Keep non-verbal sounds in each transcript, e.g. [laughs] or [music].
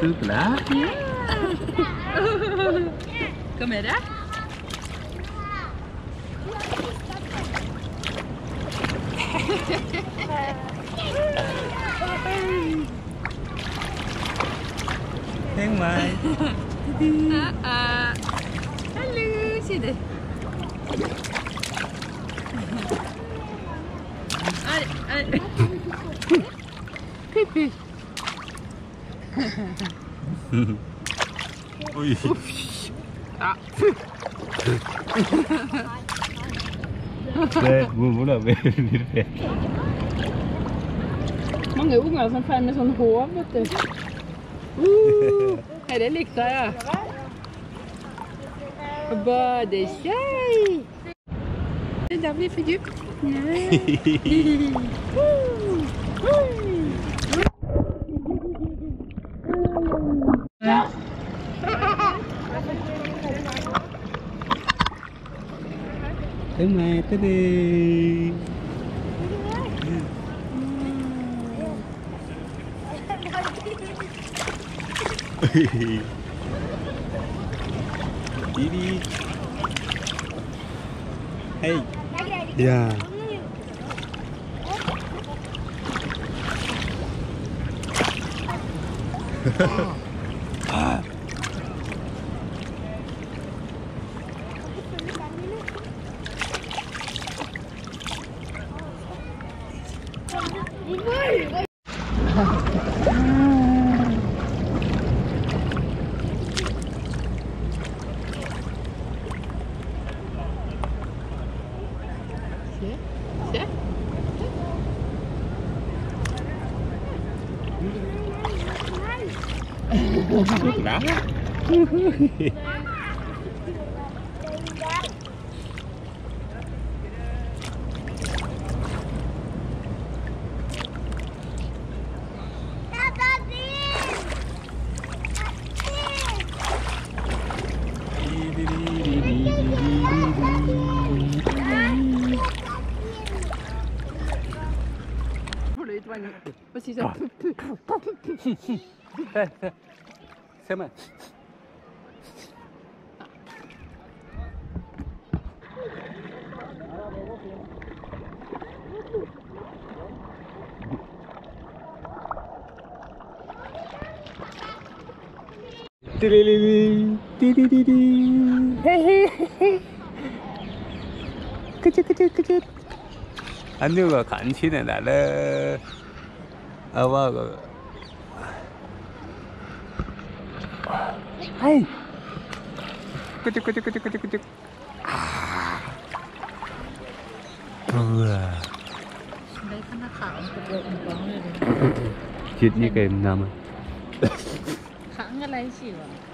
Sebelah. Kamera? Hang mai. Ah, ah. Hello. Ay, ay. Pipi. Oi. Ja. Det mormor blir Mange unger som drar med sånn håv, vet du. Uh, [laughs] dette likte jeg. Ja. Badekjei! Det blir for dypt. Nei. Uh! Mai tới đi. Đi đi. Hey. Yeah. Se, se. it when but. Hey, hey, hey, hey. 俺那个看起来在那，啊，我个，哎，快点，快点，快点，快点，快点，啊，我，不动，你给拿吗？扛个垃圾啊！[laughs]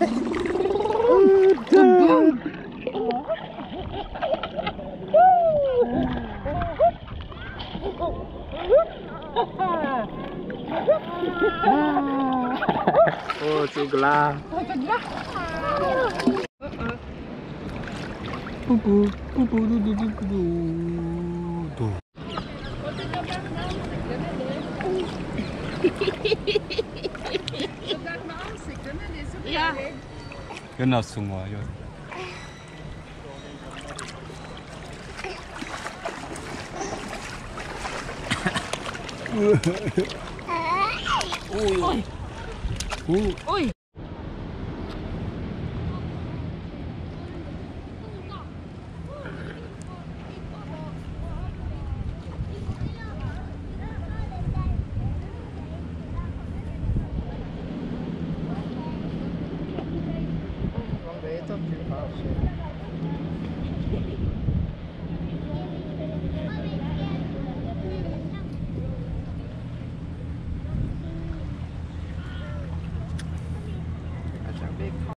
Oh, cigla. Oh, cigla. Pupu, pupu. Genau semua. Ya. Ui.